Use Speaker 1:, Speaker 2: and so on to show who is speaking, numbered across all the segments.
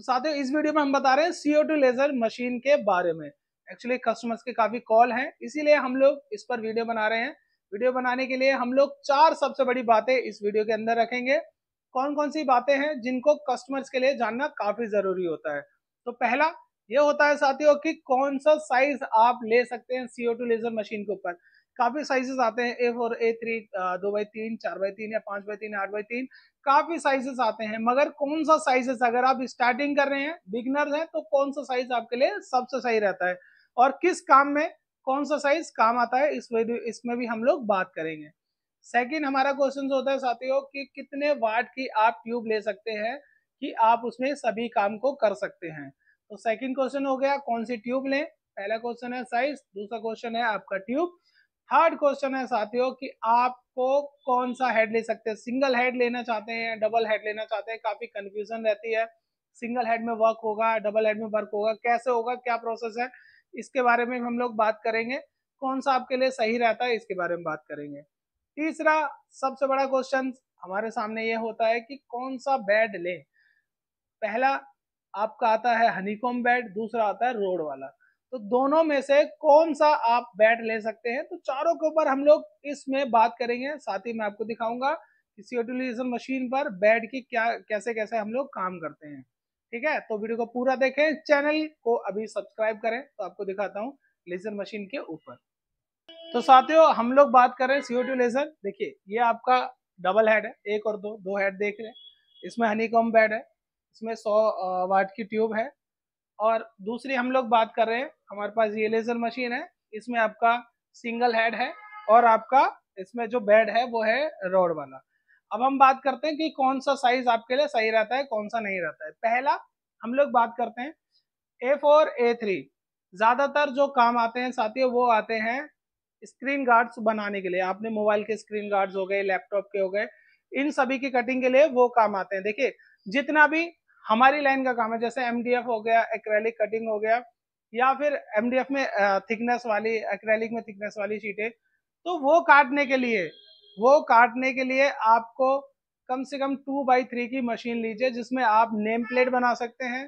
Speaker 1: तो साथियों इस वीडियो में हम बता रहे हैं सीओ टू लेजर मशीन के बारे में। एक्चुअली कस्टमर्स के काफ़ी कॉल हैं, इसीलिए हम लोग इस पर वीडियो बना रहे हैं। वीडियो बनाने के लिए हम लोग चार सबसे बड़ी बातें इस वीडियो के अंदर रखेंगे। कौन कौन सी बातें हैं जिनको कस्टमर्स के लिए जानना काफ़ी ज़रूरी होता है? तो पहला ये होता है साथियों कि कौन सा साइज़ आप ले सकते हैं सीओ टू लेजर मशीन के ऊपर। काफ़ी साइजेस आते हैं ए फोर ए थ्री दो बाई तीन, चार बाई तीन या पाँच बाई तीन आठ बाई तीन, काफ़ी साइजेस आते हैं। मगर कौन सा साइजेस अगर आप स्टार्टिंग कर रहे हैं बिगनर्स हैं तो कौन सा साइज़ आपके लिए सबसे सही रहता है? और किस काम में कौन सा साइज़ काम आता है, इस वीडियो, इसमें भी हम लोग बात करेंगे। सेकेंड हमारा क्वेश्चन होता है साथियों कि कितने वाट की आप ट्यूब ले सकते हैं कि आप उसमें सभी काम को कर सकते हैं? तो सेकंड क्वेश्चन हो गया, कौन सी ट्यूब लें? पहला क्वेश्चन है साइज़ दूसरा क्वेश्चन है आपका ट्यूब थर्ड क्वेश्चन है साथियों कि आपको कौन सा हेड ले सकते हैं? सिंगल हेड लेना चाहते हैं डबल हेड लेना चाहते हैं? काफ़ी कंफ्यूजन रहती है। सिंगल हेड में वर्क होगा डबल हेड में वर्क होगा। कैसे होगा? क्या प्रोसेस है? इसके बारे में हम लोग बात करेंगे। कौन सा आपके लिए सही रहता है? इसके बारे में बात करेंगे। तीसरा, सबसे बड़ा क्वेश्चन हमारे सामने ये होता है कि कौन सा बेड ले? पहला आपका आता है हनीकॉम बेड दूसरा आता है रोड वाला। तो दोनों में से कौन सा आप बेड ले सकते हैं? तो चारों के ऊपर हम लोग इसमें बात करेंगे। साथ ही मैं आपको दिखाऊँगा कि यूटिलाइजेशन मशीन पर बेड की क्या, कैसे कैसे हम लोग काम करते हैं। ठीक है? तो वीडियो को पूरा देखें चैनल को अभी सब्सक्राइब करें तो आपको दिखाता हूँ लेजर मशीन के ऊपर। तो साथियों, हम लोग बात कर रहे हैं सीओ लेजर देखिए, ये आपका डबल हेड है। एक और दो दो हेड देख रहे हैं। इसमें हनी कॉम बेड है। इसमें 100 वाट की ट्यूब है। और दूसरी हम लोग बात कर रहे हैं, हमारे पास ये लेजर मशीन है, इसमें आपका सिंगल हेड है और आपका इसमें जो बेड है वो है रोड वाला। अब हम बात करते हैं कि कौन सा साइज़ आपके लिए सही रहता है, कौन सा नहीं रहता है। पहला हम लोग बात करते हैं, ए फोर, ए थ्री। ज़्यादातर जो काम आते हैं साथियों, वो आते हैं स्क्रीन गार्ड्स बनाने के लिए। आपने मोबाइल के स्क्रीन गार्ड्स हो गए, लैपटॉप के हो गए, इन सभी की कटिंग के लिए वो काम आते हैं। देखिए, जितना भी हमारी लाइन का काम है, जैसे एमडीएफ हो गया एक्रेलिक कटिंग हो गया, या फिर एमडीएफ में थिकनेस वाली एक्रेलिक में थिकनेस वाली शीटें तो वो काटने के लिए, वो काटने के लिए आपको कम से कम टू बाई थ्री की मशीन लीजिए, जिसमें आप नेम प्लेट बना सकते हैं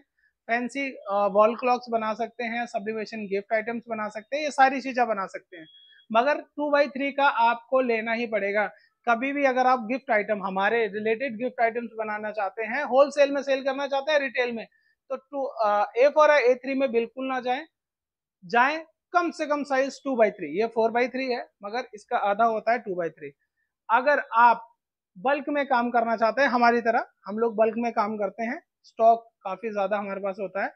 Speaker 1: फैंसी वॉल क्लॉक्स बना सकते हैं सब्लिमेशन गिफ्ट आइटम्स बना सकते हैं, ये सारी चीज़ें बना सकते हैं। मगर टू बाई थ्री का आपको लेना ही पड़ेगा। कभी भी अगर आप गिफ्ट आइटम, हमारे रिलेटेड गिफ्ट आइटम्स बनाना चाहते हैं होलसेल में सेल करना चाहते हैं रिटेल में तो two A four A three में बिल्कुल ना जाएँ। जाएँ कम से कम साइज़ टू बाई थ्री ये फोर बाई थ्री है, मगर इसका आधा होता है टू बाई थ्री अगर आप बल्क में काम करना चाहते हैं, हमारी तरह, हम लोग बल्क में काम करते हैं स्टॉक काफ़ी ज़्यादा हमारे पास होता है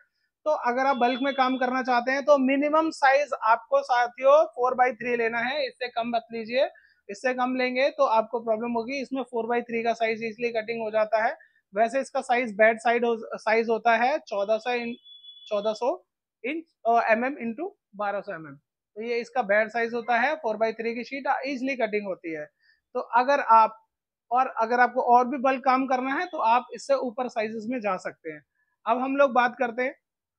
Speaker 1: तो अगर आप बल्क में काम करना चाहते हैं तो मिनिमम साइज़ आपको साथियों फोर बाई थ्री लेना है, इससे कम मत लीजिए। इससे कम लेंगे तो आपको प्रॉब्लम होगी। इसमें फोर बाई थ्री का साइज़ इसलिए कटिंग हो जाता है। वैसे इसका साइज़ बेड साइड साइज़ होता है चौदह सौ इन, चौदह सौ इंच एम इंटू बारह सौ एम एम तो ये इसका बेड साइज़ होता है फोर बाई थ्री की शीट इजिली कटिंग होती है। तो अगर आप, और अगर आपको और भी बल्क काम करना है तो आप इससे ऊपर साइजेस में जा सकते हैं। अब हम लोग बात करते हैं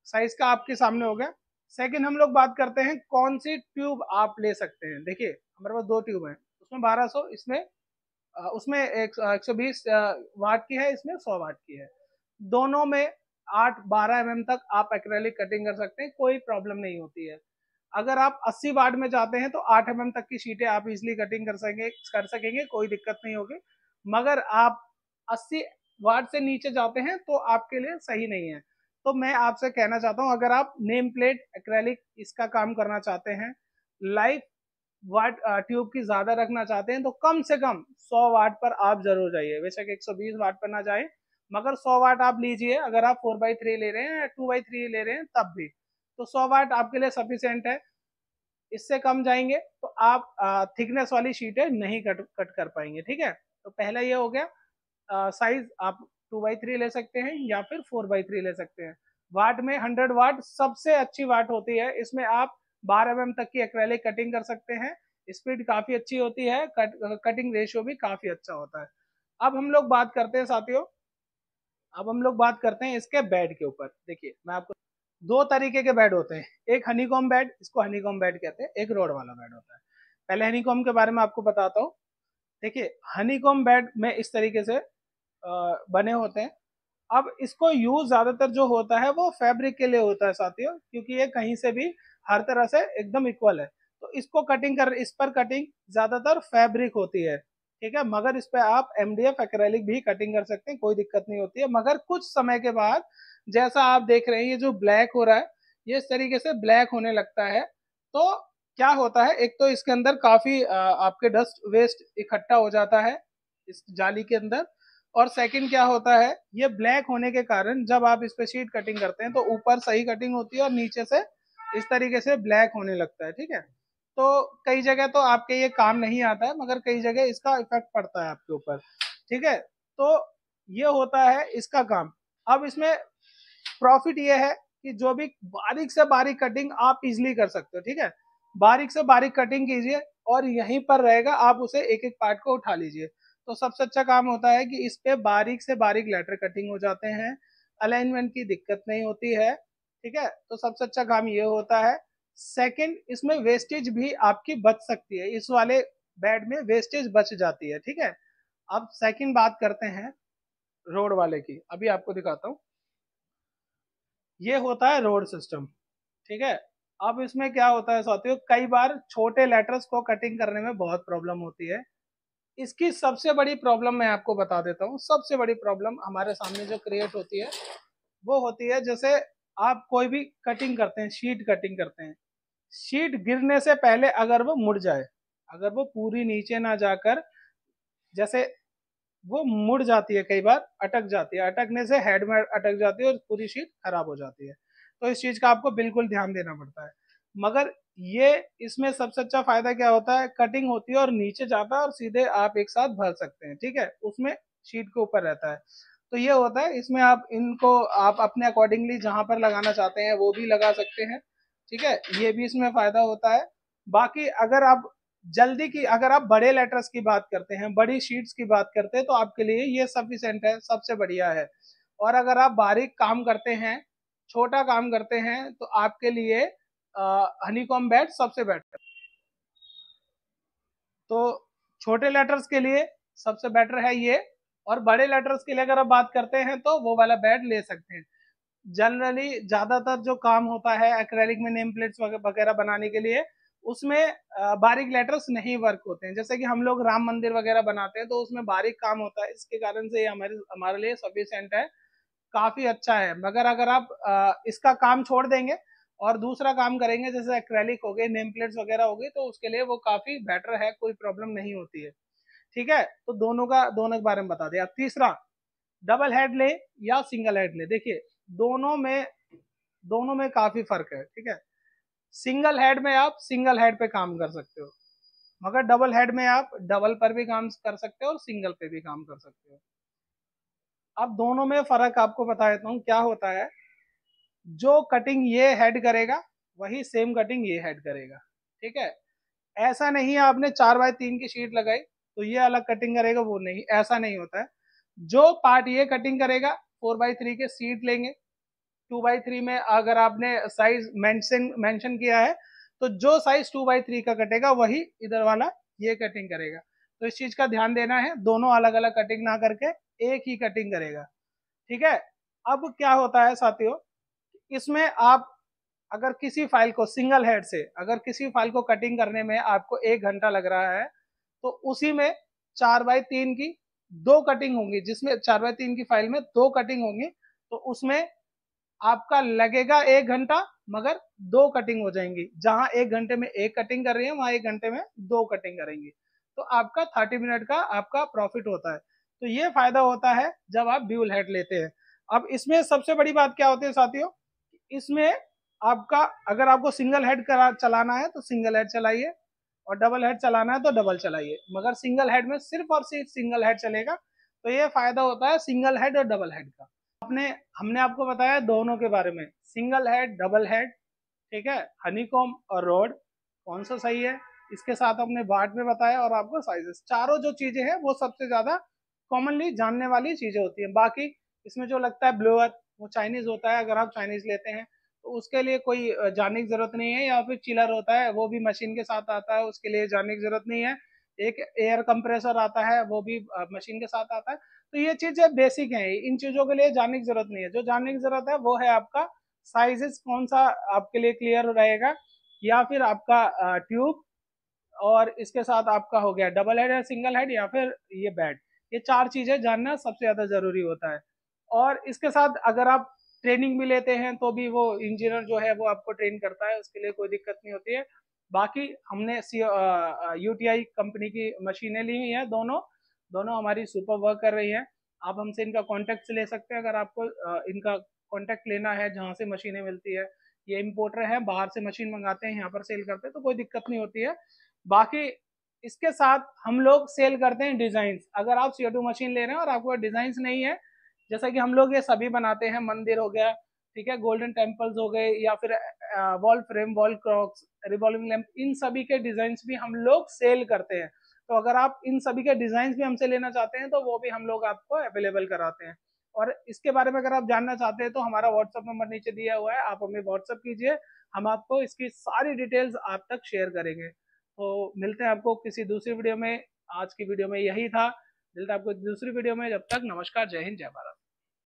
Speaker 1: साइज़ का आपके सामने हो गया। सेकंड हम लोग बात करते हैं, कौन सी ट्यूब आप ले सकते हैं। देखिए, हमारे पास दो ट्यूब हैं। उसमें 1200 इसमें उसमें एक सौ बीस वाट की है, इसमें 100 वाट की है। दोनों में आठ, बारह एम तक आप एक्रेलिक कटिंग कर सकते हैं, कोई प्रॉब्लम नहीं होती है। अगर आप 80 वाट में जाते हैं तो 8 एम तक की शीटें आप इजिली कटिंग कर सकेंगे कर सकेंगे, कोई दिक्कत नहीं होगी। मगर आप 80 वाट से नीचे जाते हैं तो आपके लिए सही नहीं है। तो मैं आपसे कहना चाहता हूँ, अगर आप नेम प्लेट एक्रेलिक इसका काम करना चाहते हैं लाइफ वाट ट्यूब की ज़्यादा रखना चाहते हैं तो कम से कम 100 वाट पर आप ज़रूर जाइए। बेशक 120 वाट पर ना जाए, मगर 100 वाट आप लीजिए। अगर आप फोर बाई थ्री ले रहे हैं या टू बाई थ्री ले रहे हैं, तब भी। तो 100 वाट आपके लिए सफिशियंट है। इससे कम जाएँगे तो आप थिकनेस वाली शीटें नहीं कट कट कर पाएँगे, ठीक है? तो पहला ये हो गया साइज़ आप टू बाई थ्री ले सकते हैं या फिर फोर बाई थ्री ले सकते हैं। वाट में हंड्रेड वाट सबसे अच्छी वाट होती है। इसमें आप बारह एम तक की एक्रेलिक कटिंग कर सकते हैं। स्पीड काफ़ी अच्छी होती है कट, कटिंग रेशियो भी काफ़ी अच्छा होता है। अब हम लोग बात करते हैं साथियों अब हम लोग बात करते हैं इसके बेड के ऊपर। देखिए मैं आपको दो तरीके के बेड होते हैं। एक हनीकॉम बेड इसको हनीकॉम बेड कहते हैं एक रोड वाला बेड होता है। पहले हनीकॉम के बारे में आपको बताता हूँ। देखिए हनीकॉम बेड में इस तरीके से बने होते हैं। अब इसको यूज़ ज़्यादातर जो होता है वो फैब्रिक के लिए होता है साथियों क्योंकि ये कहीं से भी हर तरह से एकदम इक्वल है। तो इसको कटिंग कर, इस पर कटिंग ज़्यादातर फैब्रिक होती है, ठीक है? मगर इस पर आप एमडीएफ एक्रेलिक भी कटिंग कर सकते हैं, कोई दिक्कत नहीं होती है। मगर कुछ समय के बाद, जैसा आप देख रहे हैं, ये जो ब्लैक हो रहा है, ये इस तरीके से ब्लैक होने लगता है। तो क्या होता है, एक तो इसके अंदर काफ़ी आपके डस्ट वेस्ट इकट्ठा हो जाता है इस जाली के अंदर। और सेकंड क्या होता है, ये ब्लैक होने के कारण जब आप इस पे शीट कटिंग करते हैं तो ऊपर सही कटिंग होती है और नीचे से इस तरीके से ब्लैक होने लगता है, ठीक है? तो कई जगह तो आपके ये काम नहीं आता है, मगर कई जगह इसका इफ़ेक्ट पड़ता है आपके ऊपर, ठीक है? तो ये होता है इसका काम। अब इसमें प्रॉफिट ये है कि जो भी बारीक से बारीक कटिंग आप इजिली कर सकते हो, ठीक है? बारीक से बारीक कटिंग कीजिए और यहीं पर रहेगा, आप उसे एक एक पार्ट को उठा लीजिए। तो सबसे अच्छा काम होता है कि इस पे बारीक से बारीक लेटर कटिंग हो जाते हैं, अलाइनमेंट की दिक्कत नहीं होती है ठीक है? तो सबसे अच्छा काम ये होता है। सेकंड इसमें वेस्टेज भी आपकी बच सकती है। इस वाले बेड में वेस्टेज बच जाती है, ठीक है? अब सेकंड बात करते हैं रोड वाले की। अभी आपको दिखाता हूँ। ये होता है रोड सिस्टम ठीक है? अब इसमें क्या होता है साथियों? कई बार छोटे लेटर्स को कटिंग करने में बहुत प्रॉब्लम होती है। इसकी सबसे बड़ी प्रॉब्लम मैं आपको बता देता हूँ। सबसे बड़ी प्रॉब्लम हमारे सामने जो क्रिएट होती है, वो होती है जैसे आप कोई भी कटिंग करते हैं शीट कटिंग करते हैं शीट गिरने से पहले अगर वो मुड़ जाए, अगर वो पूरी नीचे ना जाकर, जैसे वो मुड़ जाती है कई बार, अटक जाती है, अटकने से हेड में अटक जाती है और पूरी शीट खराब हो जाती है। तो इस चीज़ का आपको बिल्कुल ध्यान देना पड़ता है। मगर ये, इसमें सबसे अच्छा फ़ायदा क्या होता है? कटिंग होती है और नीचे जाता है और सीधे आप एक साथ भर सकते हैं, ठीक है? उसमें शीट के ऊपर रहता है। तो ये होता है, इसमें आप इनको, आप अपने अकॉर्डिंगली जहाँ पर लगाना चाहते हैं, वो भी लगा सकते हैं, ठीक है? ये भी इसमें फ़ायदा होता है। बाकी अगर आप जल्दी की, अगर आप बड़े लेटर्स की बात करते हैं, बड़ी शीट्स की बात करते हैं तो आपके लिए ये सफिशेंट है, सबसे बढ़िया है। और अगर आप बारीक काम करते हैं, छोटा काम करते हैं तो आपके लिए हनीकॉम बैट सबसे बेटर तो छोटे लेटर्स के लिए सबसे बेटर है ये। और बड़े लेटर्स के लिए अगर आप बात करते हैं तो वो वाला बेड ले सकते हैं। जनरली ज़्यादातर जो काम होता है एक्रेलिक में नेम प्लेट्स वगैरह बनाने के लिए, उसमें बारीक लेटर्स नहीं वर्क होते हैं। जैसे कि हम लोग राम मंदिर वगैरह बनाते हैं तो उसमें बारीक काम होता है। इसके कारण से ये हमारे हमारे लिए सफिशियंट है। काफ़ी अच्छा है। मगर अगर आप इसका काम छोड़ देंगे और दूसरा काम करेंगे, जैसे एक्रेलिक हो गए नेम प्लेट्स वगैरह हो गई तो उसके लिए वो काफ़ी बेटर है, कोई प्रॉब्लम नहीं होती है। ठीक है? तो दोनों का, दोनों के बारे में बता दिया तीसरा डबल हेड ले या सिंगल हेड ले। देखिए, दोनों में दोनों में काफ़ी फ़र्क है, ठीक है? सिंगल हेड में आप सिंगल हेड पे काम कर सकते हो। मगर डबल हेड में आप डबल पर भी काम कर सकते हो और सिंगल पे भी काम कर सकते हो। अब दोनों में फ़र्क आपको बता देता हूँ, क्या होता है? जो कटिंग ये हेड करेगा, वही सेम कटिंग ये हेड करेगा, ठीक है? ऐसा नहीं आपने चार बाय तीन की शीट लगाई तो ये अलग कटिंग करेगा, वो नहीं, ऐसा नहीं होता है। जो पार्ट ये कटिंग करेगा फोर बाई थ्री के सीट लेंगे। टू बाई थ्री में अगर आपने साइज़ मेंशन मेंशन किया है तो जो साइज़ टू बाई थ्री का कटेगा, वही इधर वाला ये कटिंग करेगा। तो इस चीज़ का ध्यान देना है, दोनों अलग अलग कटिंग ना करके एक ही कटिंग करेगा। ठीक है? अब क्या होता है साथियों? इसमें आप अगर किसी फ़ाइल को सिंगल हेड से, अगर किसी फ़ाइल को कटिंग करने में आपको एक घंटा लग रहा है तो उसी में चार बाई तीन की दो कटिंग होंगी, जिसमें चार बाई तीन की फ़ाइल में दो कटिंग होंगी तो उसमें आपका लगेगा एक घंटा, मगर दो कटिंग हो जाएँगी। जहाँ एक घंटे में एक कटिंग कर रही है, वहाँ एक घंटे में दो कटिंग करेंगे। तो आपका थर्टी मिनट का आपका प्रॉफिट होता है। तो ये फ़ायदा होता है जब आप ड्यूल हेड लेते हैं। अब इसमें सबसे बड़ी बात क्या होती है साथियों? इसमें आपका, अगर आपको सिंगल हेड करा, चलाना है तो सिंगल हेड चलाइए। और डबल हेड चलाना है तो डबल चलाइए। मगर सिंगल हेड में सिर्फ़ और सिर्फ़ सिंगल हेड चलेगा तो ये फ़ायदा होता है सिंगल हेड और डबल हेड का। आपने हमने आपको बताया दोनों के बारे में। सिंगल हेड डबल हेड ठीक है? हनीकॉम और रोड कौन सा सही है? इसके साथ अपने बाट में बताया और आपको साइजेस चारों जो चीज़ें हैं, वो सबसे ज़्यादा कॉमनली जानने वाली चीज़ें होती हैं। बाकी, इसमें जो लगता है ब्लोअर वो चाइनीज़ होता है। अगर आप चाइनीज़ लेते हैं उसके लिए कोई जाने की ज़रूरत नहीं है या फिर चिलर होता है, वो भी मशीन के साथ आता है, उसके लिए जानने की ज़रूरत नहीं है। एक एयर कंप्रेसर आता है, वो भी मशीन के साथ आता है। तो तो ये चीज़ें बेसिक है, इन चीज़ों के लिए जानने की ज़रूरत नहीं है। जो जानने की ज़रूरत है, वो है आपका साइजेस कौन सा आपके लिए क्लियर रहेगा, या फिर आपका ट्यूब और इसके साथ आपका हो गया डबल हेड या सिंगल हेड या फिर ये बेड ये चार चीज़ें जानना सबसे ज़्यादा ज़रूरी होता है। और इसके साथ अगर आप ट्रेनिंग भी लेते हैं तो भी वो इंजीनियर जो है वो आपको ट्रेन करता है, उसके लिए कोई दिक्कत नहीं होती है। बाकी हमने यू कंपनी की मशीनें ली हुई हैं, दोनों दोनों हमारी सुपर वर्क कर रही हैं। आप हमसे इनका कॉन्टेक्ट ले सकते हैं, अगर आपको इनका कॉन्टेक्ट लेना है, जहाँ से मशीनें मिलती है। ये इम्पोर्टर है, बाहर से मशीन मंगाते हैं, यहाँ पर सेल करते हैं तो कोई दिक्कत नहीं होती है। बाकी इसके साथ हम लोग सेल करते हैं डिज़ाइन अगर आप सी मशीन ले रहे हैं और आपको डिज़ाइन नहीं है जैसा कि हम लोग ये सभी बनाते हैं, मंदिर हो गया, ठीक है गोल्डन टेम्पल्स हो गए, या फिर wall frame wall clocks revolving lamp इन सभी के डिज़ाइन भी हम लोग सेल करते हैं। तो अगर आप इन सभी के डिज़ाइन भी हमसे लेना चाहते हैं तो वो भी हम लोग आपको अवेलेबल कराते हैं। और इसके बारे में अगर आप जानना चाहते हैं तो हमारा व्हाट्सअप नंबर नीचे दिया हुआ है, आप हमें व्हाट्सअप कीजिए, हम आपको इसकी सारी डिटेल्स आप तक शेयर करेंगे। तो मिलते हैं आपको किसी दूसरी वीडियो में, आज की वीडियो में यही था। मिलता आपको दूसरी वीडियो में जब तक नमस्कार जय हिंद जय भारत।